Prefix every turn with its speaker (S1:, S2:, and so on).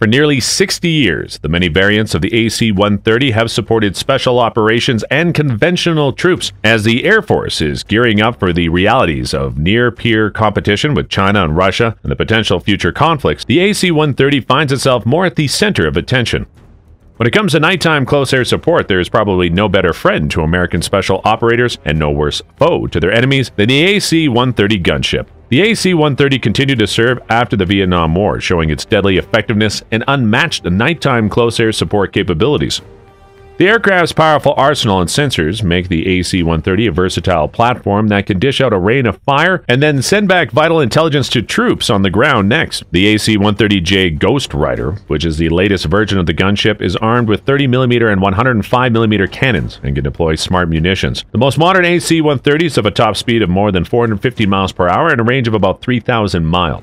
S1: For nearly 60 years, the many variants of the AC 130 have supported special operations and conventional troops as the Air Force is gearing up for the realities of near peer competition with China and Russia and the potential future conflicts. The AC 130 finds itself more at the center of attention. When it comes to nighttime close air support, there is probably no better friend to American special operators and no worse foe to their enemies than the AC 130 gunship. The AC 130 continued to serve after the Vietnam War, showing its deadly effectiveness and unmatched nighttime close air support capabilities. The aircraft's powerful arsenal and sensors make the AC-130 a versatile platform that can dish out a rain of fire and then send back vital intelligence to troops on the ground next. The AC-130J Ghost Rider, which is the latest version of the gunship, is armed with 30mm and 105mm cannons and can deploy smart munitions. The most modern AC-130s have a top speed of more than 450 miles per hour and a range of about 3,000 miles.